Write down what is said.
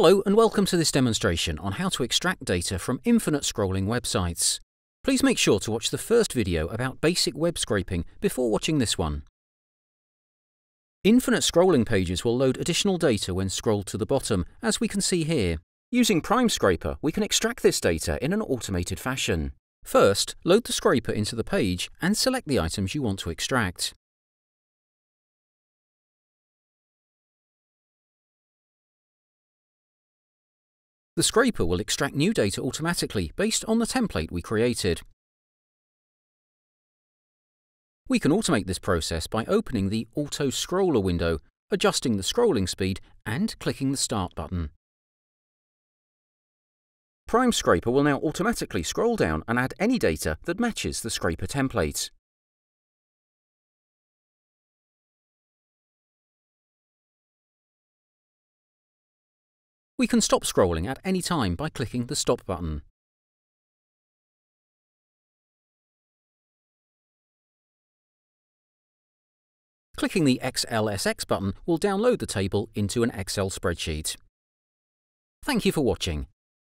Hello and welcome to this demonstration on how to extract data from infinite scrolling websites. Please make sure to watch the first video about basic web scraping before watching this one. Infinite scrolling pages will load additional data when scrolled to the bottom, as we can see here. Using Prime Scraper, we can extract this data in an automated fashion. First, load the scraper into the page and select the items you want to extract. The scraper will extract new data automatically based on the template we created. We can automate this process by opening the Auto Scroller window, adjusting the scrolling speed and clicking the Start button. Prime Scraper will now automatically scroll down and add any data that matches the scraper template. We can stop scrolling at any time by clicking the Stop button. Clicking the XLSX button will download the table into an Excel spreadsheet. Thank you for watching.